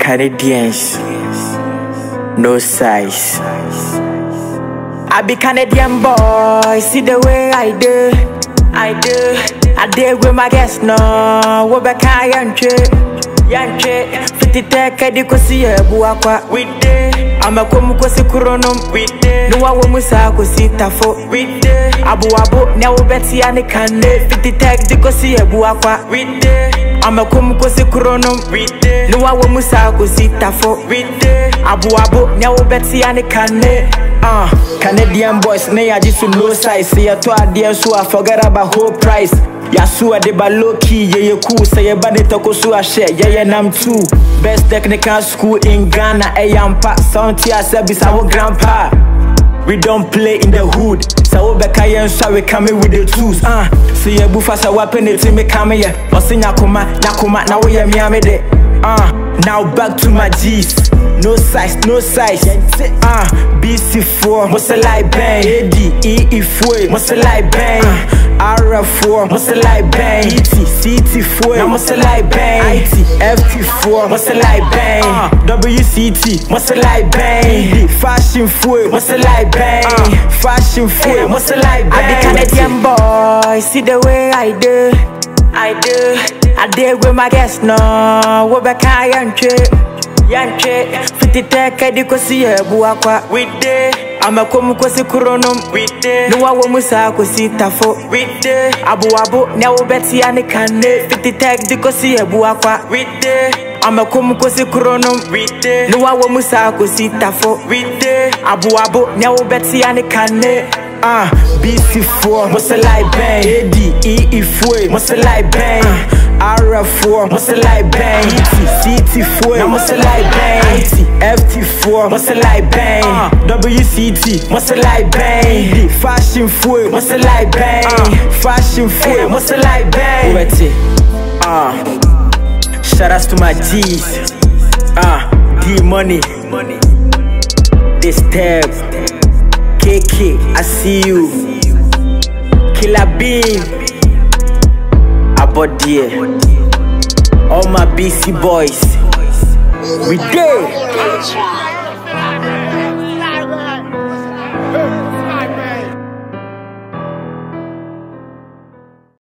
Canadians, no size. I be Canadian boy, see the way I do, I do. I deal with my guests, no, what back I. Fifty tech, I did see a buakwa, we did. I'm a come kwasi kuronom, we did. No one will say, I tafo, we did. Abu abu, now betty and the kande. Fifty tech, the see a buakwa, we did. I'm a come kwasi kuronom, we did. No one will say, I tafo, we did. Abu abu, now betty and the kande. Uh, Canadian boys, nay, I just no size. Say, I told dear, so I forget about whole price. Yasua de ba low key, yeah, you cool. Say, yeah, body toko so I share, yeah, yeah, nam too. Best technical school in Ghana, a young pa. Sound tia, service, our grandpa. We don't play in the hood. So we back here so we coming with the tools. Uh, so yeah, bufa sa weapon it me come here. Osi nyakuma, nyakuma, now we are de. Uh, now back to my G's. No size, no size. Uh, BC4, must like bang. AD, EE4, must like bang. Uh, RF4, must like bang. ET, CT4, now must like bang. IT, FT4, must like bang. Uh, WCT, must like bang. Fashion 4, must like bang. Uh, fashion 4, must like bang. I be Canadian boy, see the way I do. I do. I did with my guests, no. What back I yantre, yantre. Fifty tech, I did see a buakwa. We did. I'm a come kwasi kuronom, one will musa kosi tafo, did. Abu abu, now betty and the kande. Fifty tech, did see a buakwa, we did. I'm a come kwasi kuronom, one will musa kosi tafo, we did. Abu abu, now betty and the kande. Uh, BC4, must like bang. AD, EE4, must like bang. Uh, RF4, must like bang. ET, CT4, now must like bang. IT, FT4, must like bang. Uh, WCT, must like bang. Fashion 4, must like bang. Uh, fashion 4, must like bang. It. Uh, shout outs to my G's. Uh, D money. This tab. KK, I see you. Killer Bean. Dear. All my BC boys. We did.